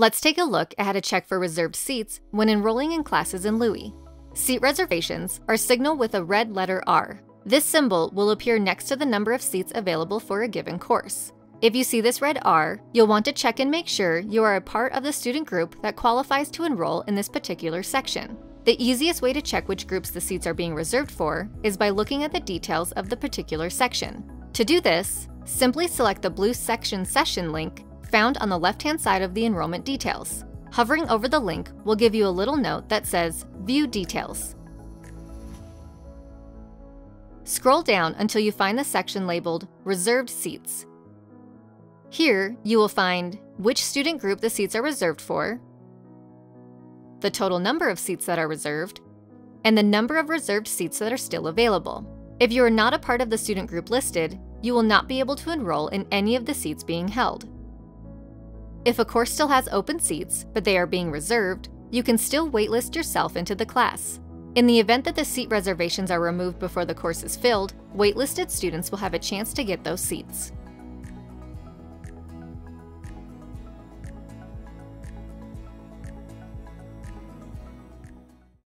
Let's take a look at how to check for reserved seats when enrolling in classes in LOUIE. Seat reservations are signaled with a red letter R. This symbol will appear next to the number of seats available for a given course. If you see this red R, you'll want to check and make sure you are a part of the student group that qualifies to enroll in this particular section. The easiest way to check which groups the seats are being reserved for is by looking at the details of the particular section. To do this, simply select the blue Section Session link found on the left-hand side of the enrollment details. Hovering over the link will give you a little note that says View Details. Scroll down until you find the section labeled Reserved Seats. Here, you will find which student group the seats are reserved for, the total number of seats that are reserved, and the number of reserved seats that are still available. If you are not a part of the student group listed, you will not be able to enroll in any of the seats being held. If a course still has open seats, but they are being reserved, you can still waitlist yourself into the class. In the event that the seat reservations are removed before the course is filled, waitlisted students will have a chance to get those seats.